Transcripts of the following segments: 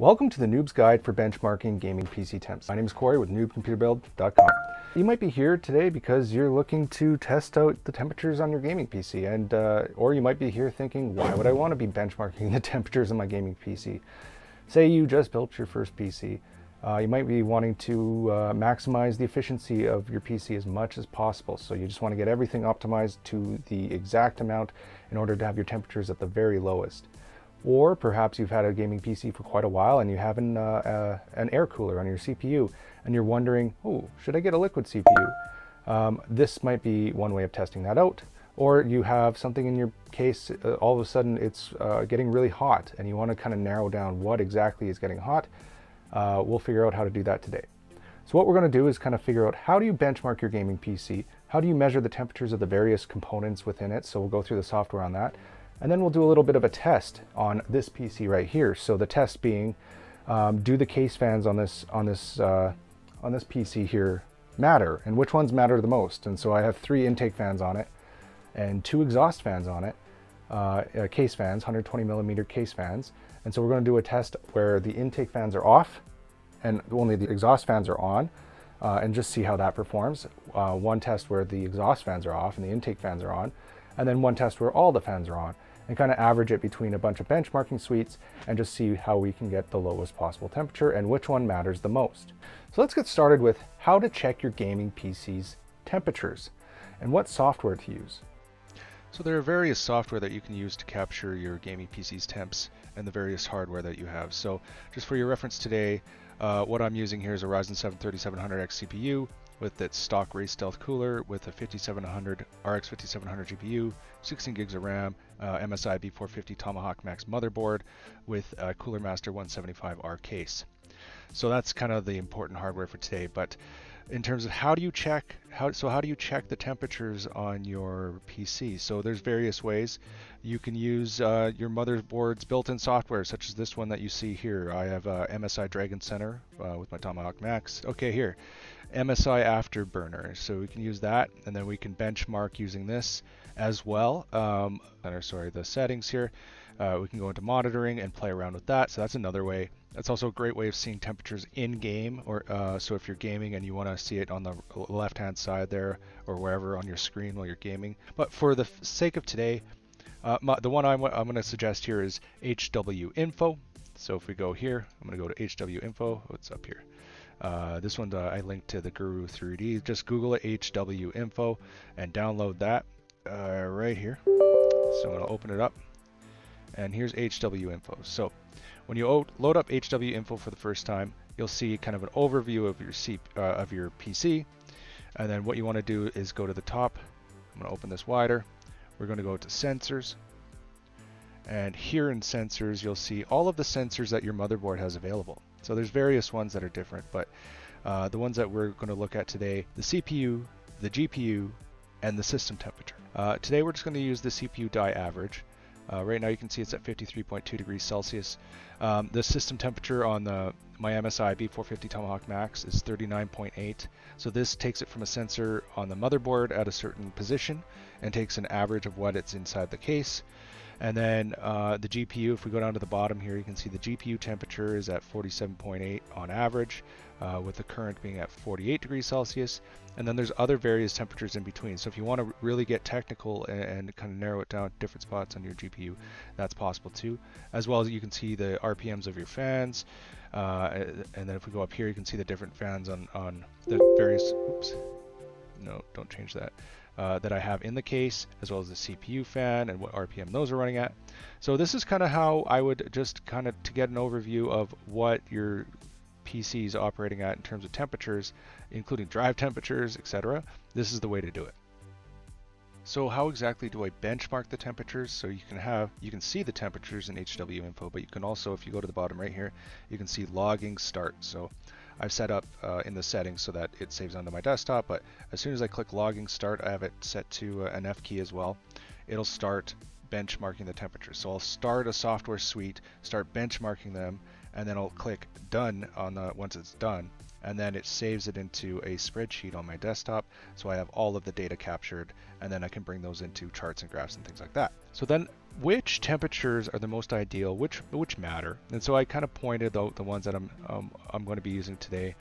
Welcome to the Newb's Guide for Benchmarking Gaming PC Temps. My name is Corey with NewbComputerBuild.com. You might be here today because you're looking to test out the temperatures on your gaming PC, and uh, or you might be here thinking, why would I want to be benchmarking the temperatures on my gaming PC? Say you just built your first PC. Uh, you might be wanting to uh, maximize the efficiency of your PC as much as possible. So you just want to get everything optimized to the exact amount in order to have your temperatures at the very lowest. Or perhaps you've had a gaming PC for quite a while and you have an, uh, uh, an air cooler on your CPU and you're wondering, oh, should I get a liquid CPU? Um, this might be one way of testing that out. Or you have something in your case, uh, all of a sudden it's uh, getting really hot and you want to kind of narrow down what exactly is getting hot. Uh, we'll figure out how to do that today. So what we're going to do is kind of figure out how do you benchmark your gaming PC? How do you measure the temperatures of the various components within it? So we'll go through the software on that. And then we'll do a little bit of a test on this PC right here. So the test being, um, do the case fans on this on this uh, on this PC here matter, and which ones matter the most? And so I have three intake fans on it, and two exhaust fans on it, uh, uh, case fans, 120 millimeter case fans. And so we're going to do a test where the intake fans are off, and only the exhaust fans are on, uh, and just see how that performs. Uh, one test where the exhaust fans are off and the intake fans are on, and then one test where all the fans are on and kind of average it between a bunch of benchmarking suites and just see how we can get the lowest possible temperature and which one matters the most. So let's get started with how to check your gaming PC's temperatures and what software to use. So there are various software that you can use to capture your gaming PC's temps and the various hardware that you have. So just for your reference today, uh, what I'm using here is a Ryzen 7 3700X CPU with its stock Wraith Stealth cooler with a 5700 RX 5700 GPU, 16 gigs of RAM, uh, MSI B450 Tomahawk Max motherboard with a Cooler Master 175R case. So that's kind of the important hardware for today. But in terms of how do you check how so how do you check the temperatures on your PC so there's various ways you can use uh, your motherboard's built-in software such as this one that you see here I have MSI Dragon Center uh, with my Tomahawk Max okay here MSI Afterburner. So we can use that and then we can benchmark using this as well. Um, or sorry, the settings here. Uh, we can go into monitoring and play around with that. So that's another way. That's also a great way of seeing temperatures in game. Or uh, so if you're gaming and you want to see it on the left-hand side there or wherever on your screen while you're gaming. But for the sake of today, uh, my, the one I'm, I'm going to suggest here is HWiNFO. So if we go here, I'm going to go to HWiNFO. What's up here? Uh, this one uh, I linked to the Guru 3D. Just Google it, HWiNFO, and download that uh, right here. So I'm going to open it up, and here's HWiNFO. So when you load up HWiNFO for the first time, you'll see kind of an overview of your C uh, of your PC, and then what you want to do is go to the top. I'm going to open this wider. We're going to go to Sensors, and here in Sensors, you'll see all of the sensors that your motherboard has available. So there's various ones that are different, but uh, the ones that we're going to look at today, the CPU, the GPU, and the system temperature. Uh, today we're just going to use the CPU die average. Uh, right now you can see it's at 53.2 degrees Celsius. Um, the system temperature on the my MSI B450 Tomahawk Max is 39.8. So this takes it from a sensor on the motherboard at a certain position and takes an average of what it's inside the case. And then uh, the GPU, if we go down to the bottom here, you can see the GPU temperature is at 47.8 on average, uh, with the current being at 48 degrees Celsius. And then there's other various temperatures in between. So if you want to really get technical and, and kind of narrow it down to different spots on your GPU, that's possible too. As well as you can see the RPMs of your fans. Uh, and then if we go up here, you can see the different fans on, on the various, oops, no, don't change that uh, that I have in the case, as well as the CPU fan and what RPM those are running at. So this is kind of how I would just kind of to get an overview of what your PC is operating at in terms of temperatures, including drive temperatures, etc. This is the way to do it. So how exactly do I benchmark the temperatures? So you can have, you can see the temperatures in HWiNFO, but you can also, if you go to the bottom right here, you can see logging start. So I've set up uh, in the settings so that it saves onto my desktop, but as soon as I click logging start, I have it set to uh, an F key as well. It'll start benchmarking the temperature. So I'll start a software suite, start benchmarking them, and then I'll click done on the once it's done, and then it saves it into a spreadsheet on my desktop. So I have all of the data captured, and then I can bring those into charts and graphs and things like that. So then which temperatures are the most ideal, which which matter? And so I kind of pointed out the ones that I'm um, I'm going to be using today,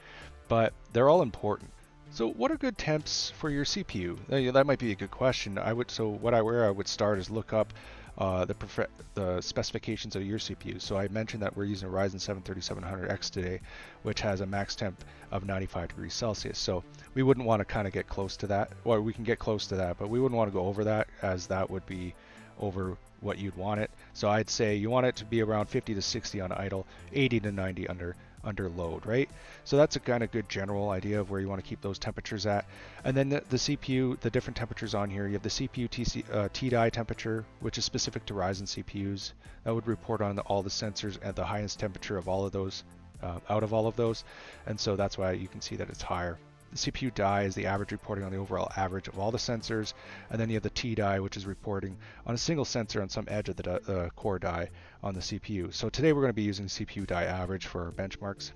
but they're all important. So what are good temps for your CPU? That might be a good question. I would so what I where I would start is look up uh, the the specifications of your CPU. So I mentioned that we're using a Ryzen 7 3700X today, which has a max temp of 95 degrees Celsius. So we wouldn't want to kind of get close to that, or we can get close to that, but we wouldn't want to go over that as that would be over what you'd want it. So I'd say you want it to be around 50 to 60 on idle, 80 to 90 under under load, right? So that's a kind of good general idea of where you want to keep those temperatures at. And then the, the CPU, the different temperatures on here, you have the CPU TC, uh, Tdie temperature, which is specific to Ryzen CPUs. That would report on the, all the sensors at the highest temperature of all of those, uh, out of all of those. And so that's why you can see that it's higher. The CPU die is the average reporting on the overall average of all the sensors, and then you have the T die, which is reporting on a single sensor on some edge of the uh, core die on the CPU. So today we're going to be using CPU die average for our benchmarks.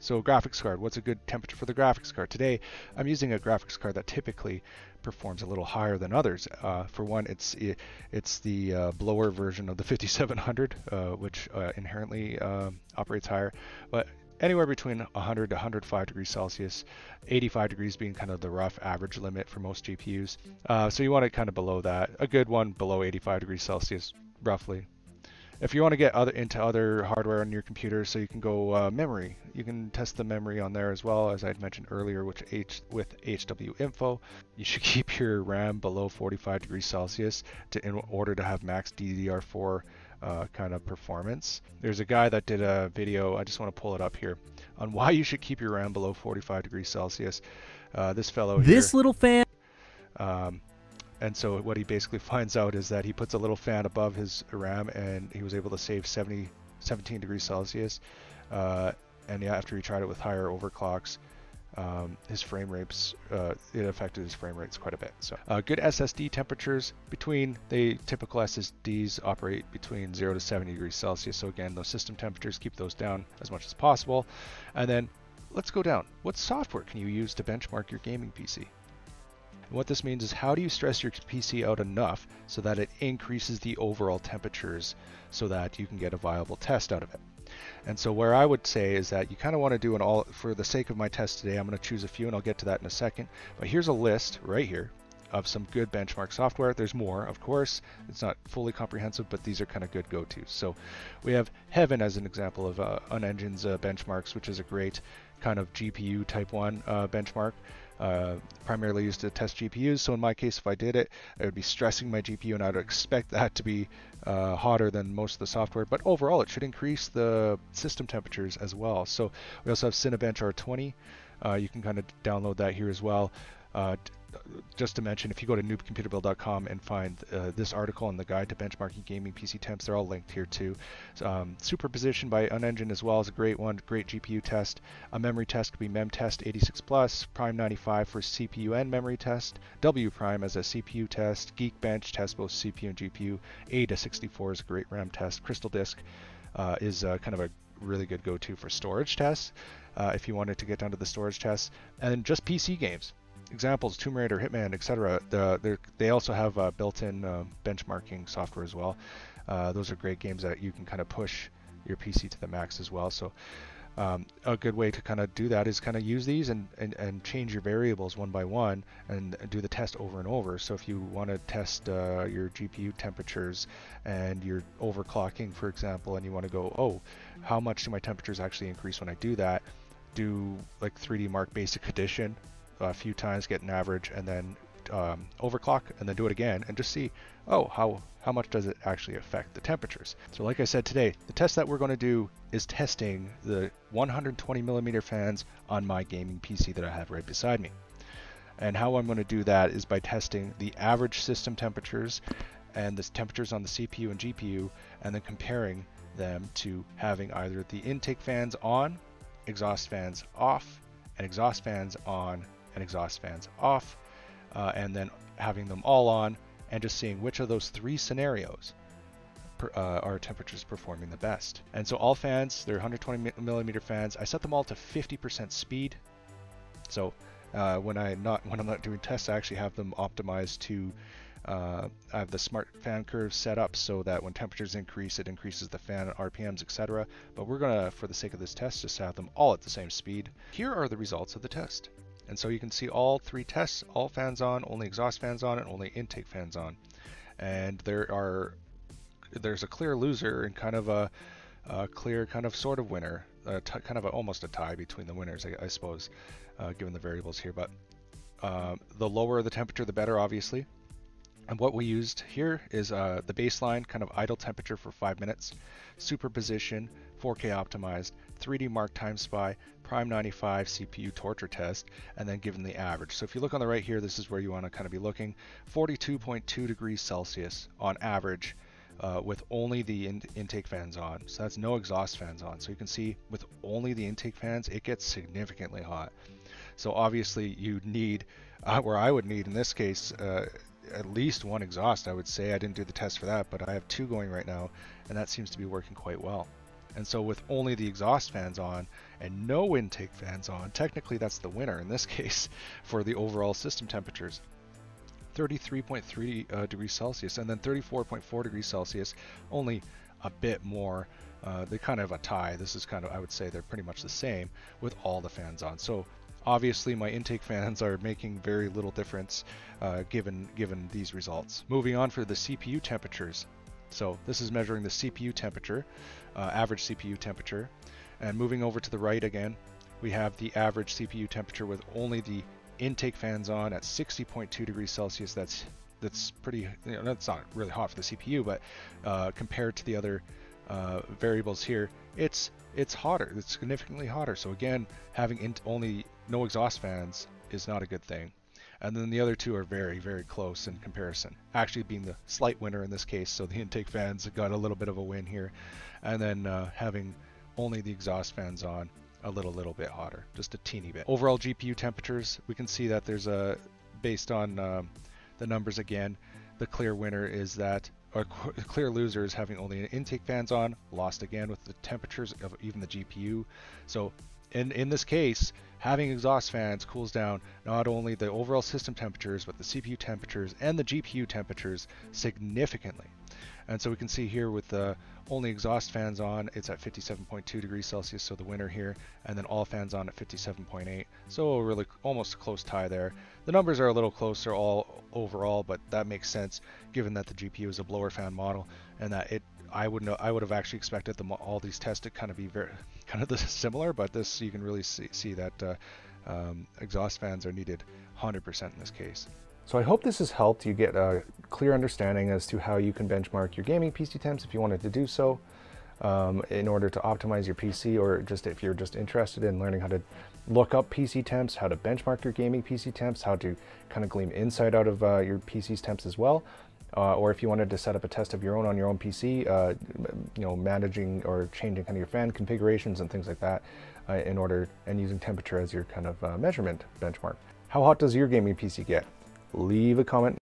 So graphics card, what's a good temperature for the graphics card? Today I'm using a graphics card that typically performs a little higher than others. Uh, for one, it's it, it's the uh, blower version of the 5700, uh, which uh, inherently um, operates higher. But anywhere between 100 to 105 degrees Celsius, 85 degrees being kind of the rough average limit for most GPUs. Uh, so you want it kind of below that. A good one below 85 degrees Celsius, roughly. If you want to get other into other hardware on your computer, so you can go uh, memory, you can test the memory on there as well, as I mentioned earlier, which H, with HWiNFO. You should keep your RAM below 45 degrees Celsius to, in order to have max DDR4 uh, kind of performance. There's a guy that did a video, I just want to pull it up here, on why you should keep your RAM below 45 degrees Celsius. Uh, this fellow here This here, little fan. Um, and so what he basically finds out is that he puts a little fan above his RAM and he was able to save 70, 17 degrees Celsius. Uh, and yeah, after he tried it with higher overclocks, um, his frame rates, uh, it affected his frame rates quite a bit. So uh, good SSD temperatures between, the typical SSDs operate between 0 to 70 degrees Celsius. So again, those system temperatures, keep those down as much as possible. And then let's go down. What software can you use to benchmark your gaming PC? And what this means is how do you stress your PC out enough so that it increases the overall temperatures so that you can get a viable test out of it. And so where I would say is that you kind of want to do an all, for the sake of my test today, I'm going to choose a few and I'll get to that in a second. But here's a list right here of some good benchmark software. There's more, of course. It's not fully comprehensive, but these are kind of good go-tos. So we have Heaven as an example of uh, Unigine's uh, benchmarks, which is a great kind of GPU type 1 uh, benchmark. Uh, primarily used to test GPUs. So in my case, if I did it, I would be stressing my GPU and I'd expect that to be uh, hotter than most of the software. But overall, it should increase the system temperatures as well. So we also have Cinebench R20. Uh, you can kind of download that here as well. Uh, just to mention, if you go to newbcomputerbuild.com and find uh, this article and the guide to benchmarking gaming PC temps, they're all linked here too. Um, superposition by Unigine as well is a great one, great GPU test. A memory test could be MemTest 86 Plus, Prime 95 for CPU and memory test, W Prime as a CPU test, Geekbench tests both CPU and GPU, AIDA64 is a great RAM test, Crystal Disk uh, is uh, kind of a really good go-to for storage tests. Uh, if you wanted to get down to the storage tests, and just PC games examples, Tomb Raider, Hitman, etc. The, they also have uh, built-in uh, benchmarking software as well. Uh, those are great games that you can kind of push your PC to the max as well. So um, a good way to kind of do that is kind of use these and, and, and change your variables one by one and do the test over and over. So if you want to test uh, your GPU temperatures and you're overclocking, for example, and you want to go, oh, how much do my temperatures actually increase when I do that? Do like 3D Mark Basic Edition a few times, get an average, and then um, overclock, and then do it again, and just see, oh, how how much does it actually affect the temperatures? So like I said today, the test that we're going to do is testing the 120 millimeter fans on my gaming PC that I have right beside me. And how I'm going to do that is by testing the average system temperatures and the temperatures on the CPU and GPU, and then comparing them to having either the intake fans on, exhaust fans off, and exhaust fans on and exhaust fans off, uh, and then having them all on and just seeing which of those three scenarios per, uh, are temperatures performing the best. And so all fans, they're 120 millimeter fans. I set them all to 50% speed. So uh, when I not when I'm not doing tests, I actually have them optimized to Uh, I have the smart fan curve set up so that when temperatures increase, it increases the fan RPMs, etc. But we're gonna, for the sake of this test, just have them all at the same speed. Here are the results of the test. And so you can see all three tests, all fans on, only exhaust fans on, and only intake fans on. And there are, there's a clear loser and kind of a, a clear kind of sort of winner, kind of a, almost a tie between the winners, I, I suppose, uh, given the variables here. But um, the lower the temperature, the better, obviously. And what we used here is uh, the baseline kind of idle temperature for five minutes, superposition, 4K optimized, 3D Mark Time Spy, Prime 95 CPU torture test, and then given the average. So if you look on the right here, this is where you want to kind of be looking. 42.2 degrees Celsius on average uh, with only the in intake fans on. So that's no exhaust fans on. So you can see with only the intake fans, it gets significantly hot. So obviously you need, uh, where I would need in this case, uh, at least one exhaust, I would say. I didn't do the test for that, but I have two going right now, and that seems to be working quite well. And so with only the exhaust fans on and no intake fans on, technically that's the winner in this case for the overall system temperatures. 33.3 uh, degrees Celsius and then 34.4 degrees Celsius, only a bit more. Uh, they kind of a tie. This is kind of, I would say they're pretty much the same with all the fans on. So Obviously, my intake fans are making very little difference uh, given, given these results. Moving on for the CPU temperatures. So this is measuring the CPU temperature, uh, average CPU temperature. And moving over to the right again, we have the average CPU temperature with only the intake fans on at 60.2 degrees Celsius. That's that's pretty, you know, that's not really hot for the CPU, but uh, compared to the other uh, variables here, it's it's hotter. It's significantly hotter. So again, having only no exhaust fans is not a good thing. And then the other two are very, very close in comparison. Actually being the slight winner in this case, so the intake fans got a little bit of a win here. And then uh, having only the exhaust fans on a little, little bit hotter, just a teeny bit. Overall GPU temperatures, we can see that there's a, based on um, the numbers again, the clear winner is that or clear loser is having only intake fans on, lost again with the temperatures of even the GPU. So in, in this case, having exhaust fans cools down not only the overall system temperatures, but the CPU temperatures and the GPU temperatures significantly. And so we can see here with the only exhaust fans on, it's at 57.2 degrees Celsius, so the winner here, and then all fans on at 57.8. So really almost a close tie there. The numbers are a little closer all overall, but that makes sense given that the GPU is a blower fan model and that it I would know I would have actually expected them all these tests to kind of be very kind of similar, but this you can really see, see that uh, um, exhaust fans are needed 100% in this case. So I hope this has helped you get a clear understanding as to how you can benchmark your gaming PC temps if you wanted to do so um, in order to optimize your PC or just if you're just interested in learning how to look up PC temps, how to benchmark your gaming PC temps, how to kind of glean insight out of uh, your PC's temps as well. Uh, or if you wanted to set up a test of your own on your own PC, uh, you know, managing or changing kind of your fan configurations and things like that uh, in order and using temperature as your kind of uh, measurement benchmark. How hot does your gaming PC get? leave a comment